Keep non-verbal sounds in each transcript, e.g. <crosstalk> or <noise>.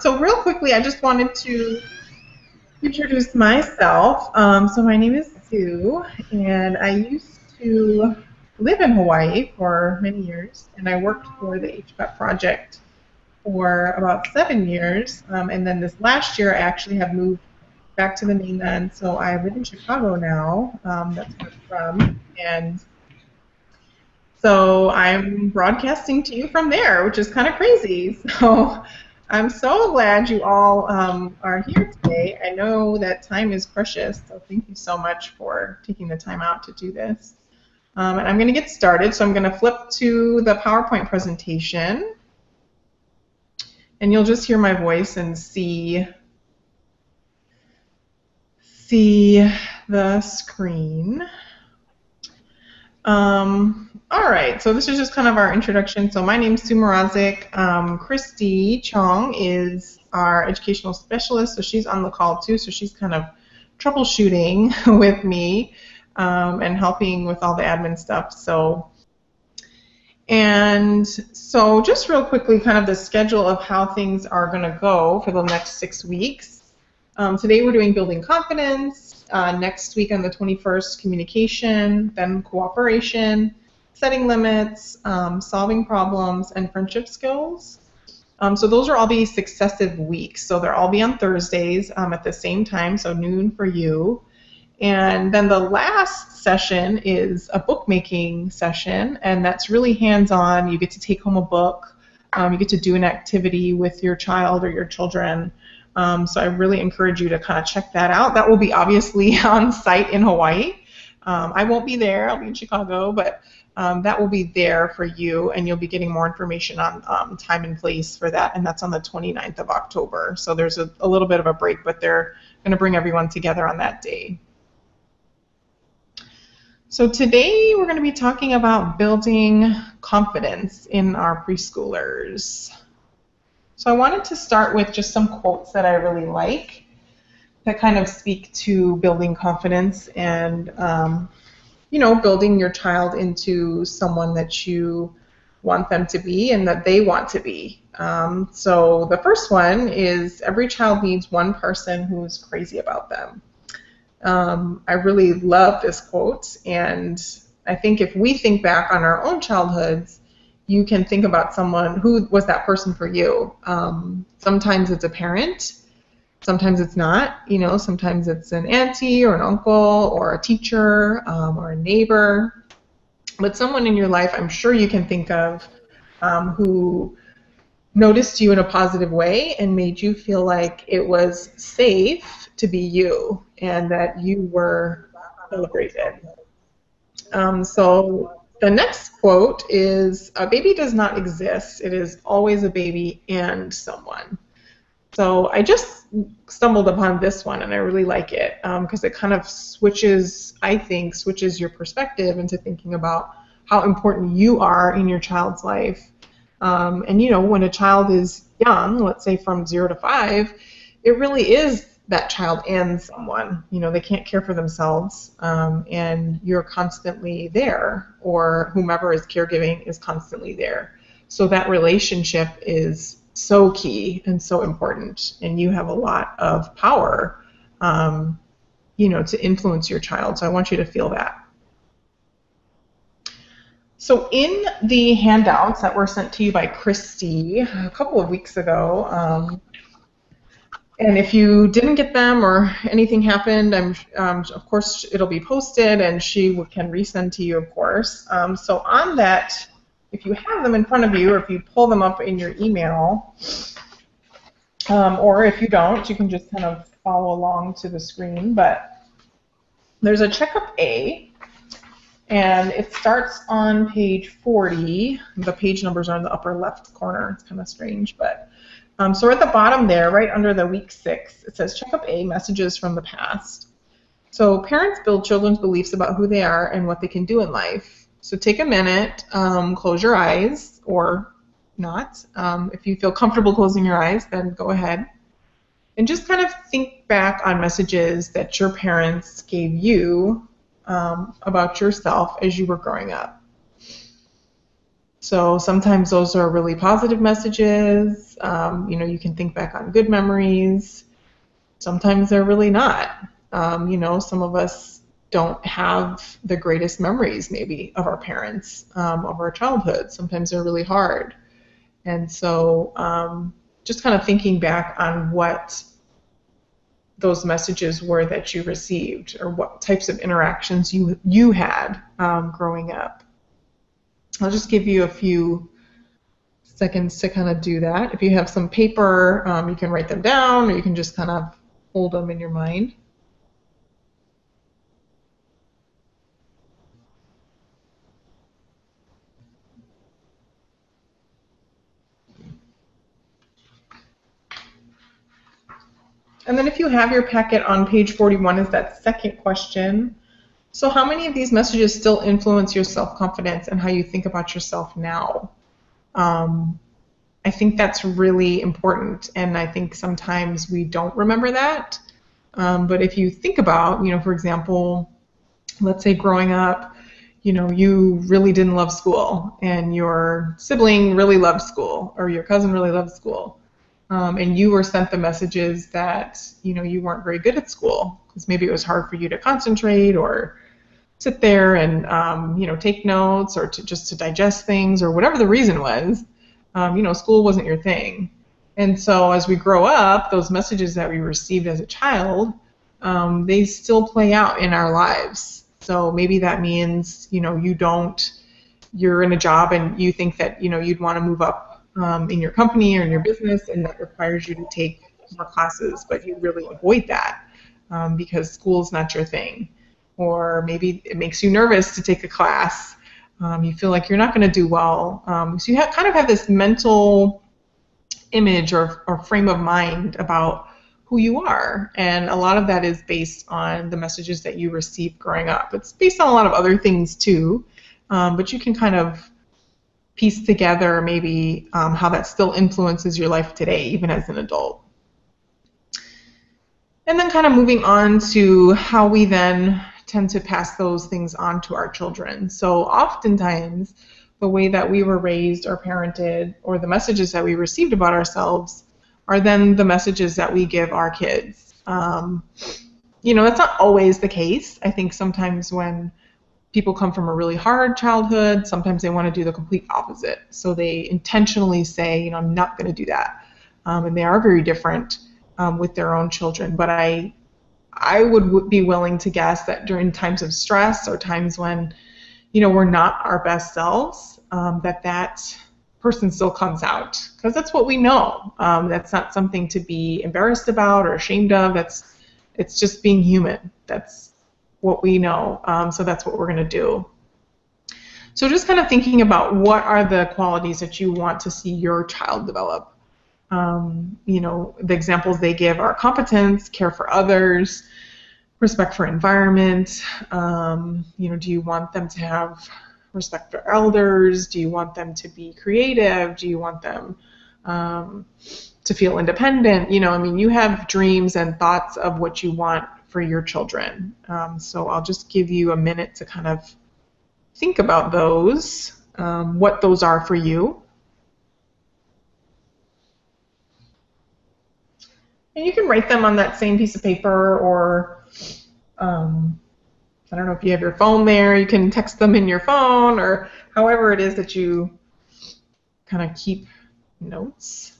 So real quickly, I just wanted to introduce myself. Um, so my name is Sue, and I used to live in Hawaii for many years, and I worked for the HPEP project for about seven years. Um, and then this last year, I actually have moved back to the mainland. So I live in Chicago now. Um, that's where I'm from, and so I'm broadcasting to you from there, which is kind of crazy. <laughs> So I'm so glad you all um, are here today. I know that time is precious, so thank you so much for taking the time out to do this. Um, and I'm going to get started, so I'm going to flip to the PowerPoint presentation. And you'll just hear my voice and see, see the screen. Um, all right, so this is just kind of our introduction. So my name is Sue Mrazek. Um, Christy Chong is our educational specialist, so she's on the call too. So she's kind of troubleshooting <laughs> with me um, and helping with all the admin stuff. So, and so just real quickly, kind of the schedule of how things are going to go for the next six weeks. Um, today we're doing building confidence. Uh, next week on the 21st, communication, then cooperation setting limits, um, solving problems, and friendship skills. Um, so those are all be successive weeks. So they'll all be on Thursdays um, at the same time, so noon for you. And then the last session is a bookmaking session, and that's really hands-on. You get to take home a book. Um, you get to do an activity with your child or your children. Um, so I really encourage you to kind of check that out. That will be obviously <laughs> on site in Hawaii. Um, I won't be there. I'll be in Chicago, but um, that will be there for you, and you'll be getting more information on um, time and place for that, and that's on the 29th of October. So there's a, a little bit of a break, but they're going to bring everyone together on that day. So today we're going to be talking about building confidence in our preschoolers. So I wanted to start with just some quotes that I really like that kind of speak to building confidence and um, you know, building your child into someone that you want them to be and that they want to be. Um, so the first one is every child needs one person who's crazy about them. Um, I really love this quote, and I think if we think back on our own childhoods, you can think about someone who was that person for you. Um, sometimes it's a parent, Sometimes it's not, you know, sometimes it's an auntie or an uncle or a teacher um, or a neighbor. But someone in your life, I'm sure you can think of um, who noticed you in a positive way and made you feel like it was safe to be you and that you were celebrated. Um, so the next quote is A baby does not exist, it is always a baby and someone. So I just stumbled upon this one and I really like it because um, it kind of switches, I think, switches your perspective into thinking about how important you are in your child's life. Um, and you know, when a child is young, let's say from zero to five, it really is that child and someone. You know, they can't care for themselves, um, and you're constantly there, or whomever is caregiving is constantly there. So that relationship is so key and so important, and you have a lot of power, um, you know, to influence your child. So I want you to feel that. So in the handouts that were sent to you by Christy a couple of weeks ago, um, and if you didn't get them or anything happened, I'm, um, of course it'll be posted and she can resend to you, of course. Um, so on that if you have them in front of you or if you pull them up in your email, um, or if you don't, you can just kind of follow along to the screen. But there's a checkup A, and it starts on page 40. The page numbers are in the upper left corner. It's kind of strange, but um, so at the bottom there, right under the week six, it says checkup A, messages from the past. So parents build children's beliefs about who they are and what they can do in life. So take a minute, um, close your eyes, or not. Um, if you feel comfortable closing your eyes, then go ahead. And just kind of think back on messages that your parents gave you um, about yourself as you were growing up. So sometimes those are really positive messages. Um, you know, you can think back on good memories. Sometimes they're really not. Um, you know, some of us don't have the greatest memories, maybe, of our parents, um, of our childhood. Sometimes they're really hard. And so um, just kind of thinking back on what those messages were that you received or what types of interactions you you had um, growing up. I'll just give you a few seconds to kind of do that. If you have some paper, um, you can write them down or you can just kind of hold them in your mind. And then if you have your packet on page 41 is that second question. So how many of these messages still influence your self-confidence and how you think about yourself now? Um, I think that's really important, and I think sometimes we don't remember that. Um, but if you think about, you know, for example, let's say growing up, you know, you really didn't love school, and your sibling really loved school, or your cousin really loved school um, and you were sent the messages that you know you weren't very good at school because maybe it was hard for you to concentrate or sit there and um, you know take notes or to just to digest things or whatever the reason was um, you know school wasn't your thing and so as we grow up those messages that we received as a child um, they still play out in our lives so maybe that means you know you don't you're in a job and you think that you know you'd want to move up um, in your company or in your business, and that requires you to take more classes, but you really avoid that um, because school is not your thing. Or maybe it makes you nervous to take a class. Um, you feel like you're not going to do well. Um, so you have, kind of have this mental image or, or frame of mind about who you are. And a lot of that is based on the messages that you received growing up. It's based on a lot of other things too, um, but you can kind of piece together maybe um, how that still influences your life today, even as an adult. And then kind of moving on to how we then tend to pass those things on to our children. So oftentimes, the way that we were raised or parented, or the messages that we received about ourselves, are then the messages that we give our kids. Um, you know, that's not always the case. I think sometimes when people come from a really hard childhood. Sometimes they want to do the complete opposite. So they intentionally say, you know, I'm not going to do that. Um, and they are very different um, with their own children. But I, I would be willing to guess that during times of stress or times when, you know, we're not our best selves, um, that that person still comes out because that's what we know. Um, that's not something to be embarrassed about or ashamed of. That's it's just being human. That's what we know. Um, so that's what we're going to do. So just kind of thinking about what are the qualities that you want to see your child develop. Um, you know, the examples they give are competence, care for others, respect for environment. Um, you know, do you want them to have respect for elders? Do you want them to be creative? Do you want them um, to feel independent? You know, I mean, you have dreams and thoughts of what you want for your children. Um, so I'll just give you a minute to kind of think about those, um, what those are for you. And you can write them on that same piece of paper or um, I don't know if you have your phone there, you can text them in your phone or however it is that you kind of keep notes.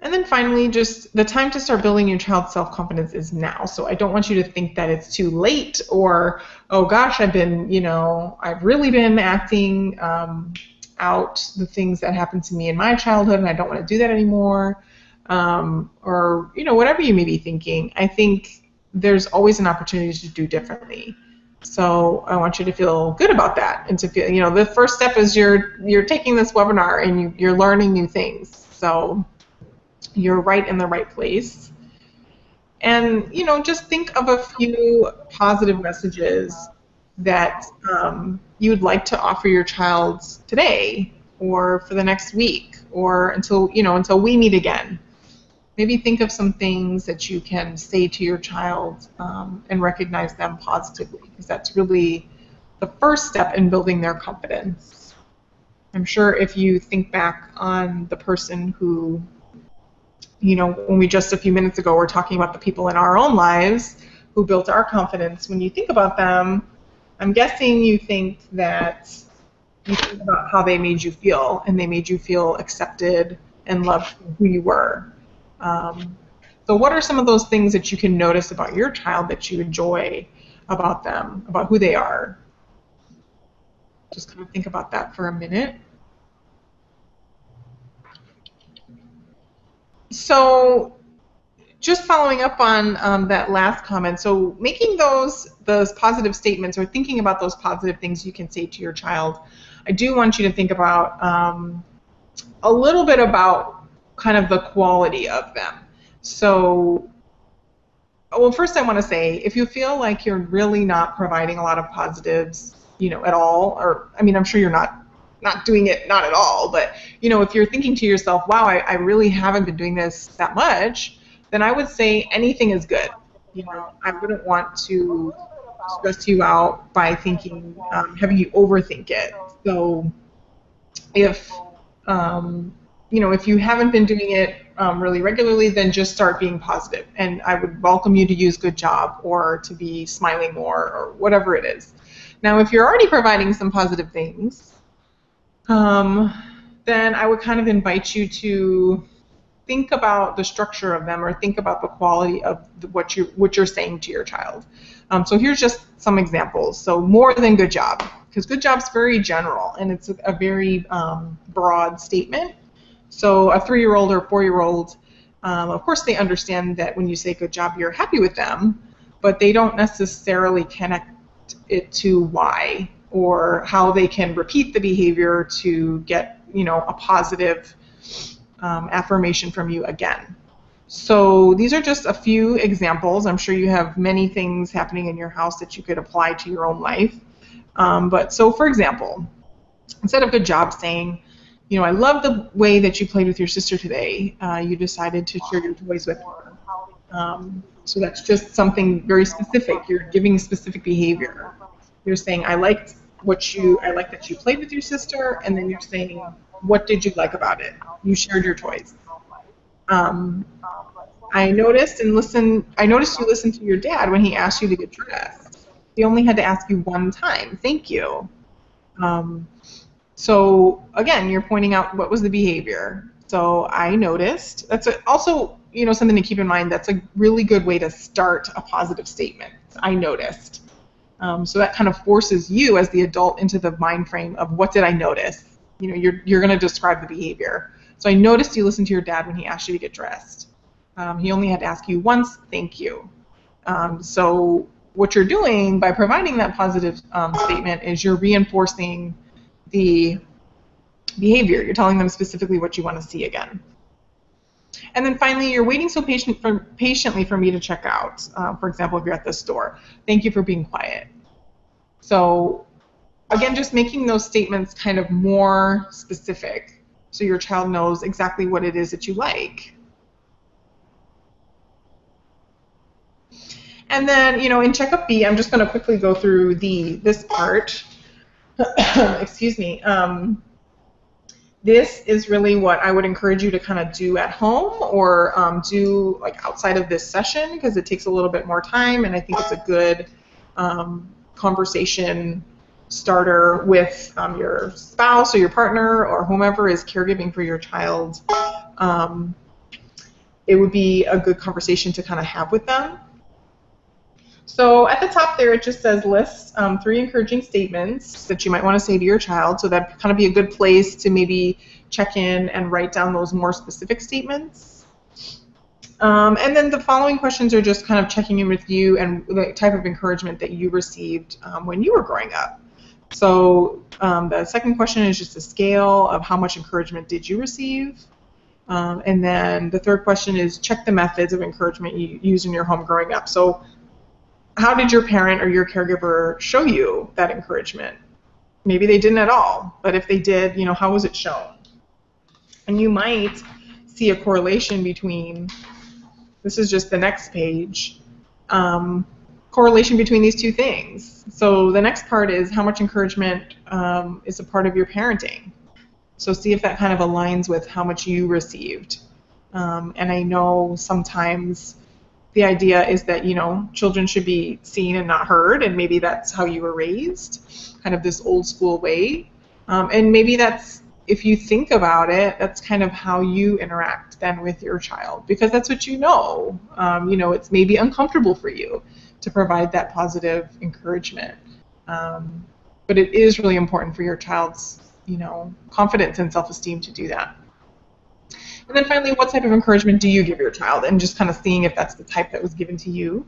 And then finally, just the time to start building your child's self confidence is now. So I don't want you to think that it's too late or, oh gosh, I've been, you know, I've really been acting um, out the things that happened to me in my childhood and I don't want to do that anymore. Um, or, you know, whatever you may be thinking. I think there's always an opportunity to do differently. So I want you to feel good about that and to feel, you know, the first step is you're you're taking this webinar and you, you're learning new things. So you're right in the right place. And, you know, just think of a few positive messages that um, you would like to offer your child today or for the next week or until, you know, until we meet again. maybe think of some things that you can say to your child um, and recognize them positively, because that's really the first step in building their confidence. I'm sure if you think back on the person who, you know, when we just a few minutes ago were talking about the people in our own lives who built our confidence, when you think about them, I'm guessing you think that you think about how they made you feel, and they made you feel accepted and loved for who you were. Um, so, what are some of those things that you can notice about your child that you enjoy about them, about who they are? Just kind of think about that for a minute. So, just following up on um, that last comment, so making those those positive statements or thinking about those positive things you can say to your child, I do want you to think about um, a little bit about kind of the quality of them. So, well, first I want to say if you feel like you're really not providing a lot of positives, you know, at all, or I mean, I'm sure you're not not doing it not at all, but you know, if you're thinking to yourself, wow, I, I really haven't been doing this that much, then I would say anything is good. You know, I wouldn't want to stress you out by thinking, um, having you overthink it. So if um, you know, if you haven't been doing it um, really regularly, then just start being positive. And I would welcome you to use good job or to be smiling more or whatever it is. Now, if you're already providing some positive things, um, then I would kind of invite you to think about the structure of them or think about the quality of what you what you're saying to your child. Um, so here's just some examples. So more than good job, because good job's very general and it's a, a very um, broad statement. So a three-year-old or four-year-old, um, of course, they understand that when you say good job, you're happy with them, but they don't necessarily connect it to why or how they can repeat the behavior to get you know a positive um, affirmation from you again. So these are just a few examples. I'm sure you have many things happening in your house that you could apply to your own life. Um, but so, for example, instead of good job saying, you know, I love the way that you played with your sister today. Uh, you decided to share your toys with her. Um, so that's just something very specific. You're giving specific behavior. You're saying, I liked what you, I like that you played with your sister, and then you're saying, what did you like about it? You shared your toys. Um, I noticed and listen. I noticed you listened to your dad when he asked you to get dressed. He only had to ask you one time. Thank you. Um, so again, you're pointing out what was the behavior. So I noticed. That's a, also you know something to keep in mind. That's a really good way to start a positive statement. I noticed. Um, so that kind of forces you as the adult into the mind frame of what did I notice. You know, you're you're going to describe the behavior. So I noticed you listened to your dad when he asked you to get dressed. Um, he only had to ask you once, thank you. Um, so what you're doing by providing that positive um, statement is you're reinforcing the behavior. You're telling them specifically what you want to see again. And then finally, you're waiting so patient for, patiently for me to check out. Uh, for example, if you're at the store, thank you for being quiet. So again, just making those statements kind of more specific so your child knows exactly what it is that you like. And then, you know, in checkup B, I'm just going to quickly go through the this part. <coughs> Excuse me. Um, this is really what I would encourage you to kind of do at home or um, do like outside of this session because it takes a little bit more time, and I think it's a good um, conversation starter with um, your spouse or your partner or whomever is caregiving for your child, um, it would be a good conversation to kind of have with them. So at the top there, it just says list um, three encouraging statements that you might want to say to your child. So that kind of be a good place to maybe check in and write down those more specific statements. Um, and then the following questions are just kind of checking in with you and the type of encouragement that you received um, when you were growing up. So um, the second question is just a scale of how much encouragement did you receive. Um, and then the third question is check the methods of encouragement you used in your home growing up. So how did your parent or your caregiver show you that encouragement? Maybe they didn't at all, but if they did, you know, how was it shown? And you might see a correlation between, this is just the next page, um, correlation between these two things. So the next part is how much encouragement um, is a part of your parenting. So see if that kind of aligns with how much you received. Um, and I know sometimes the idea is that you know children should be seen and not heard, and maybe that's how you were raised, kind of this old school way. Um, and maybe that's if you think about it, that's kind of how you interact then with your child because that's what you know. Um, you know, it's maybe uncomfortable for you to provide that positive encouragement. Um, but it is really important for your child's, you know, confidence and self-esteem to do that. And then finally, what type of encouragement do you give your child? And just kind of seeing if that's the type that was given to you.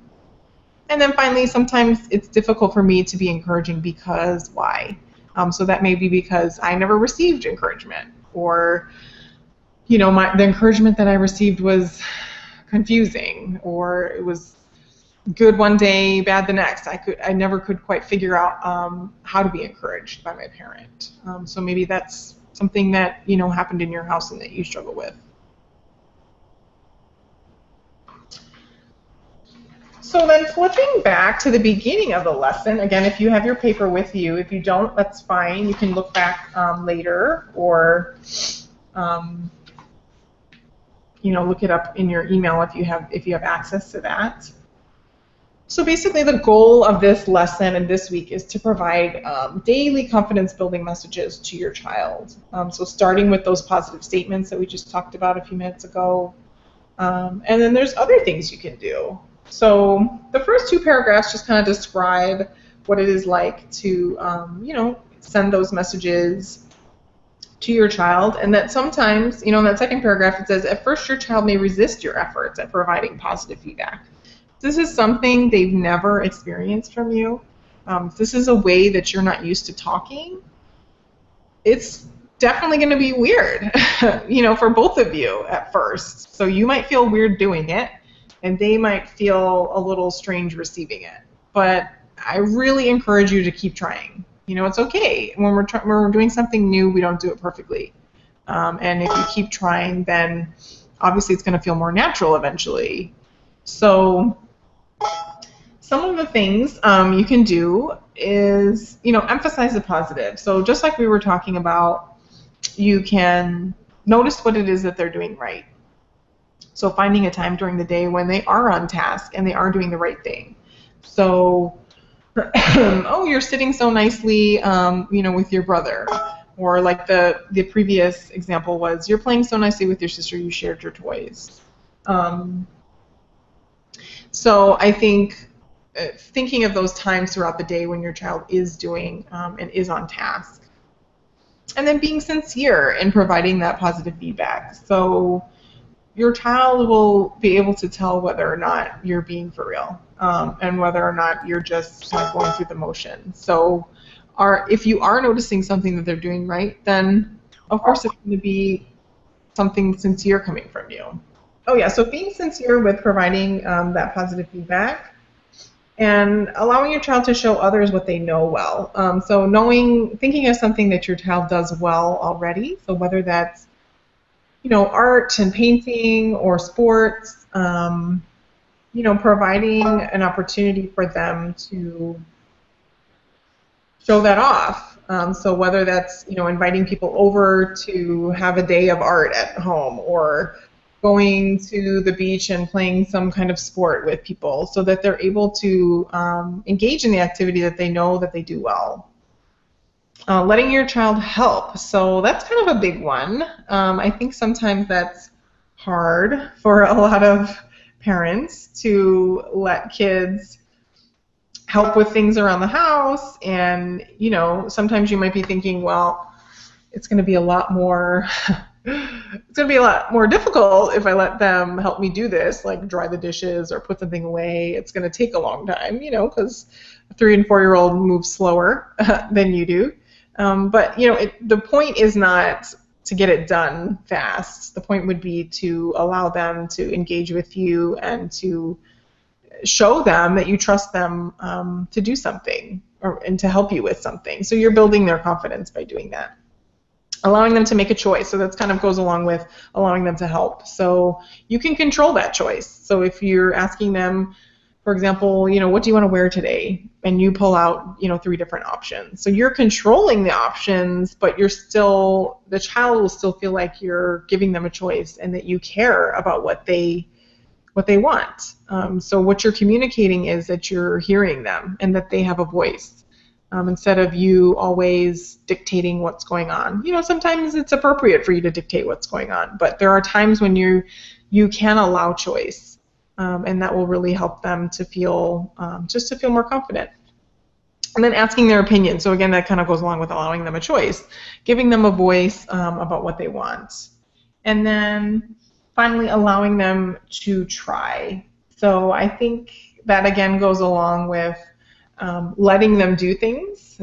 And then finally, sometimes it's difficult for me to be encouraging because why? Um, so that may be because I never received encouragement, or you know, my the encouragement that I received was confusing, or it was good one day, bad the next. I could I never could quite figure out um, how to be encouraged by my parent. Um, so maybe that's something that you know happened in your house and that you struggle with. So then flipping back to the beginning of the lesson, again, if you have your paper with you, if you don't, that's fine. You can look back um, later or, um, you know, look it up in your email if you have if you have access to that. So basically, the goal of this lesson and this week is to provide um, daily confidence building messages to your child. Um, so starting with those positive statements that we just talked about a few minutes ago. Um, and then there's other things you can do. So the first two paragraphs just kind of describe what it is like to, um, you know, send those messages to your child, and that sometimes, you know, in that second paragraph it says, at first your child may resist your efforts at providing positive feedback. This is something they've never experienced from you. Um, this is a way that you're not used to talking. It's definitely going to be weird, <laughs> you know, for both of you at first. So you might feel weird doing it and they might feel a little strange receiving it. But I really encourage you to keep trying. You know, it's okay when we're when we're doing something new, we don't do it perfectly. Um, and if you keep trying, then obviously it's going to feel more natural eventually. So some of the things um, you can do is you know emphasize the positive. So just like we were talking about, you can notice what it is that they're doing right. So finding a time during the day when they are on task and they are doing the right thing. So, <clears throat> oh, you're sitting so nicely, um, you know, with your brother. Or like the the previous example was, you're playing so nicely with your sister, you shared your toys. Um, so I think uh, thinking of those times throughout the day when your child is doing um, and is on task. And then being sincere in providing that positive feedback. So your child will be able to tell whether or not you're being for real um, and whether or not you're just of going through the motion. So, are if you are noticing something that they're doing right, then of course it's going to be something sincere coming from you. Oh yeah, so being sincere with providing um, that positive feedback and allowing your child to show others what they know well. Um, so knowing, thinking of something that your child does well already. So whether that's you know, art and painting or sports, um, you know, providing an opportunity for them to show that off. Um, so whether that's, you know, inviting people over to have a day of art at home or going to the beach and playing some kind of sport with people so that they're able to um, engage in the activity that they know that they do well. Uh, letting your child help. So that's kind of a big one. Um, I think sometimes that's hard for a lot of parents to let kids help with things around the house. And, you know, sometimes you might be thinking, well, it's going to be a lot more. <laughs> it's going to be a lot more difficult if I let them help me do this, like dry the dishes or put something away. It's going to take a long time, you know, because a three and four year old moves slower <laughs> than you do. Um, but you know, it, the point is not to get it done fast. The point would be to allow them to engage with you and to show them that you trust them um, to do something or, and to help you with something. So you're building their confidence by doing that. allowing them to make a choice. So that kind of goes along with allowing them to help. So you can control that choice. So if you're asking them, for example, you know, what do you want to wear today? And you pull out, you know, three different options. So you're controlling the options, but you're still, the child will still feel like you're giving them a choice and that you care about what they what they want. Um, so what you're communicating is that you're hearing them and that they have a voice um, instead of you always dictating what's going on. You know, sometimes it's appropriate for you to dictate what's going on, but there are times when you you can allow choice, um, and that will really help them to feel um, just to feel more confident. And then asking their opinion. So again, that kind of goes along with allowing them a choice, giving them a voice um, about what they want, and then finally allowing them to try. So I think that again goes along with um, letting them do things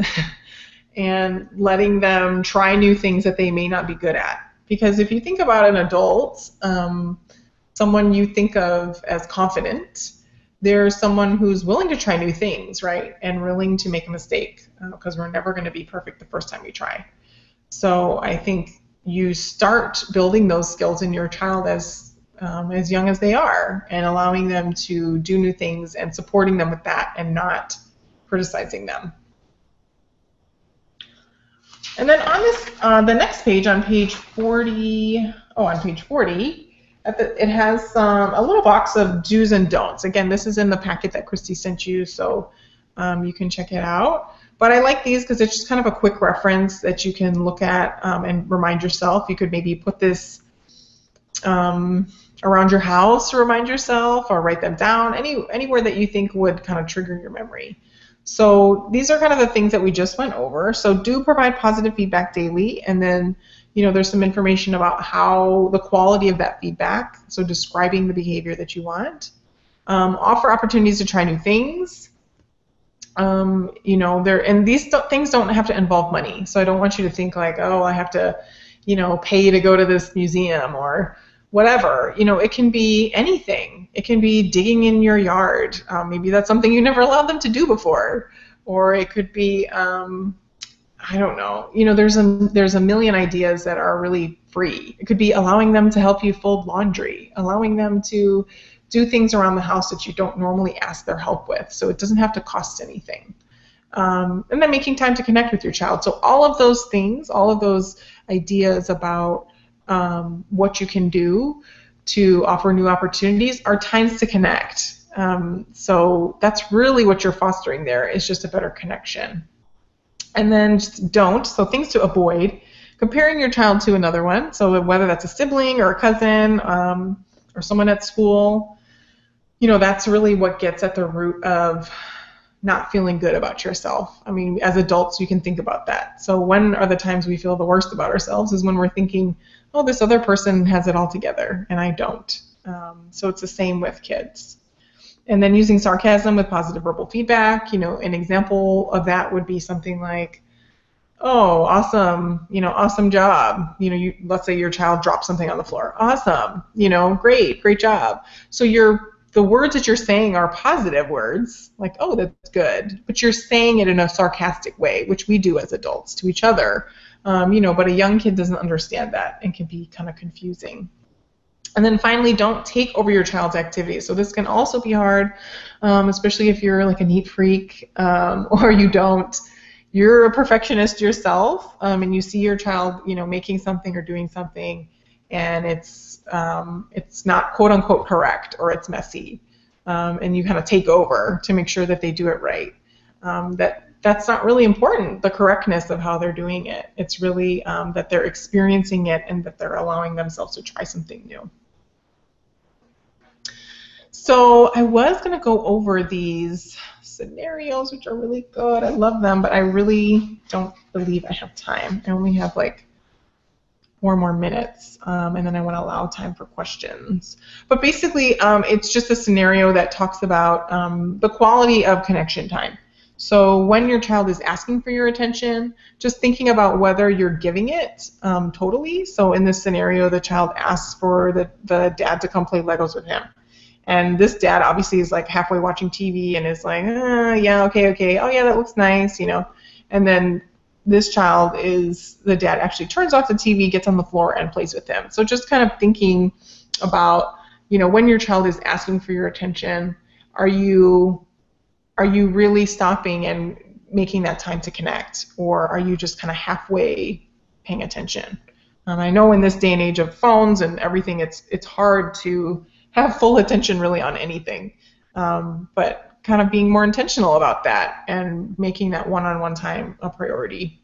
<laughs> and letting them try new things that they may not be good at. Because if you think about an adult, um, someone you think of as confident, there's someone who's willing to try new things, right? And willing to make a mistake because uh, we're never going to be perfect the first time we try. So I think you start building those skills in your child as um, as young as they are and allowing them to do new things and supporting them with that and not criticizing them. And then on this, uh, the next page, on page 40, oh, on page 40, the, it has um, a little box of do's and don'ts. Again, this is in the packet that Christy sent you, so um, you can check it out. But I like these because it's just kind of a quick reference that you can look at um, and remind yourself. You could maybe put this um, around your house to remind yourself, or write them down, any anywhere that you think would kind of trigger your memory. So these are kind of the things that we just went over. So do provide positive feedback daily, and then you know there's some information about how the quality of that feedback. So describing the behavior that you want. Um, offer opportunities to try new things. Um, you know, there and these things don't have to involve money. So I don't want you to think like, oh, I have to, you know, pay to go to this museum or whatever. You know, it can be anything. It can be digging in your yard. Um, maybe that's something you never allowed them to do before, or it could be, um, I don't know. You know, there's a there's a million ideas that are really free. It could be allowing them to help you fold laundry, allowing them to do things around the house that you don't normally ask their help with, so it doesn't have to cost anything. Um, and then making time to connect with your child. So all of those things, all of those ideas about um, what you can do to offer new opportunities are times to connect. Um, so that's really what you're fostering there is just a better connection. And then don't, so things to avoid, comparing your child to another one, so whether that's a sibling or a cousin um, or someone at school, you know, that's really what gets at the root of not feeling good about yourself. I mean, as adults, you can think about that. So when are the times we feel the worst about ourselves is when we're thinking, oh, this other person has it all together and I don't. Um, so it's the same with kids. And then using sarcasm with positive verbal feedback, you know, an example of that would be something like, oh, awesome, you know, awesome job. You know, you, let's say your child drops something on the floor. Awesome, you know, great, great job. So you're the words that you're saying are positive words, like, oh, that's good, but you're saying it in a sarcastic way, which we do as adults to each other. Um, you know, but a young kid doesn't understand that and can be kind of confusing. And then finally, don't take over your child's activities. So this can also be hard, um, especially if you're like a neat freak um, <laughs> or you don't. You're a perfectionist yourself, um, and you see your child, you know, making something or doing something, and it's um, it's not quote unquote correct or it's messy, um, and you kind of take over to make sure that they do it right. Um, that that's not really important, the correctness of how they're doing it. It's really um, that they're experiencing it and that they're allowing themselves to try something new. So I was going to go over these scenarios, which are really good. I love them, but I really don't believe I have time. I only have like four more minutes, um, and then I want to allow time for questions. But basically, um, it's just a scenario that talks about um, the quality of connection time. So when your child is asking for your attention, just thinking about whether you're giving it um, totally. So in this scenario, the child asks for the, the dad to come play Legos with him. And this dad obviously is like halfway watching TV and is like, ah, yeah, okay, okay, oh yeah, that looks nice, you know. And then this child is the dad actually turns off the TV, gets on the floor, and plays with him. So just kind of thinking about, you know, when your child is asking for your attention, are you are you really stopping and making that time to connect, or are you just kind of halfway paying attention? I know in this day and age of phones and everything, it's it's hard to have full attention really on anything. Um, but kind of being more intentional about that and making that one-on-one time a priority.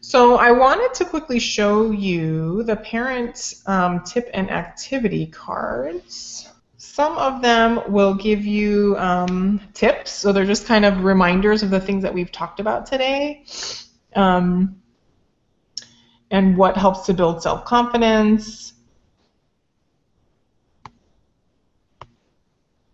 So I wanted to quickly show you the parent um, tip and activity cards. Some of them will give you um, tips, so they're just kind of reminders of the things that we've talked about today. Um, and what helps to build self-confidence,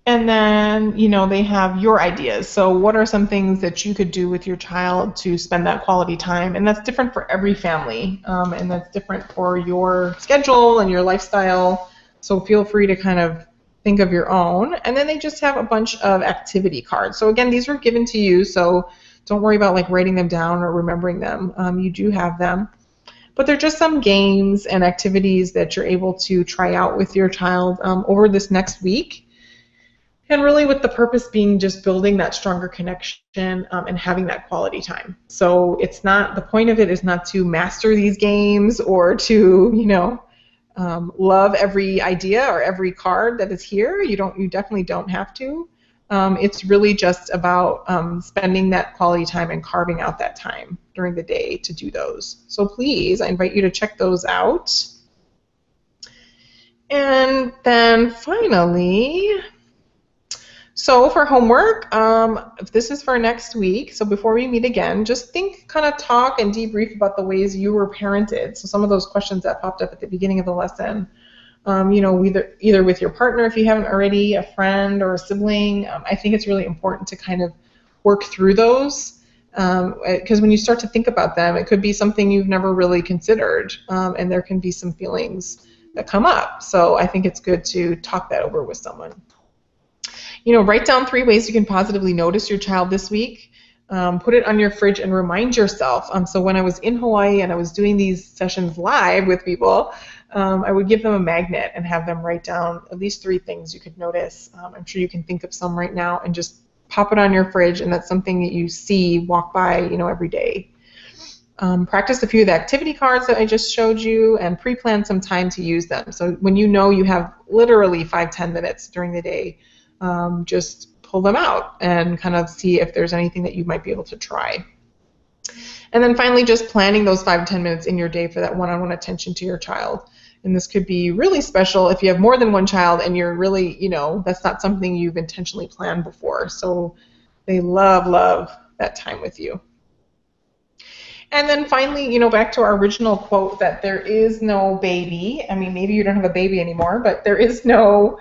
And then, you know, they have your ideas. So, what are some things that you could do with your child to spend that quality time? And that's different for every family, um, and that's different for your schedule and your lifestyle. So, feel free to kind of think of your own. And then they just have a bunch of activity cards. So, again, these were given to you, so don't worry about like writing them down or remembering them. Um, you do have them. But they're just some games and activities that you're able to try out with your child um, over this next week and really with the purpose being just building that stronger connection um, and having that quality time so it's not the point of it is not to master these games or to you know um, love every idea or every card that is here. You don't you definitely don't have to. Um, it's really just about um, spending that quality time and carving out that time during the day to do those. So please i invite you to check those out. And then finally so for homework, um, this is for next week. So before we meet again, just think, kind of talk and debrief about the ways you were parented. So some of those questions that popped up at the beginning of the lesson. Um, you know, either either with your partner if you haven't already, a friend or a sibling. Um, I think it's really important to kind of work through those because um, when you start to think about them, it could be something you've never really considered, um, and there can be some feelings that come up. So I think it's good to talk that over with someone you know, write down three ways you can positively notice your child this week. Um, put it on your fridge and remind yourself. Um, so when I was in Hawaii and I was doing these sessions live with people, um, I would give them a magnet and have them write down at least three things you could notice. Um, I'm sure you can think of some right now and just pop it on your fridge, and that's something that you see walk by, you know, every day. Um, practice a few of the activity cards that I just showed you and pre-plan some time to use them. So when you know you have literally five, ten minutes during the day, um, just pull them out and kind of see if there's anything that you might be able to try. And then finally, just planning those five ten minutes in your day for that one on one attention to your child. And this could be really special if you have more than one child and you're really, you know, that's not something you've intentionally planned before. So they love, love that time with you. And then finally, you know, back to our original quote that there is no baby. I mean, maybe you don't have a baby anymore, but there is no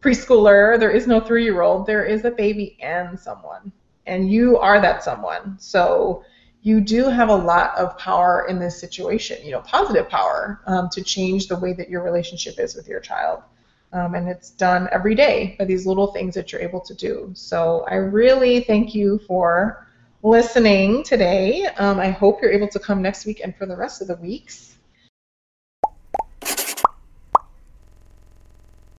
preschooler, there is no three year old, there is a baby and someone. And you are that someone. So you do have a lot of power in this situation, you know, positive power um, to change the way that your relationship is with your child. Um, and it's done every day by these little things that you're able to do. So I really thank you for listening today. Um, I hope you're able to come next week and for the rest of the weeks.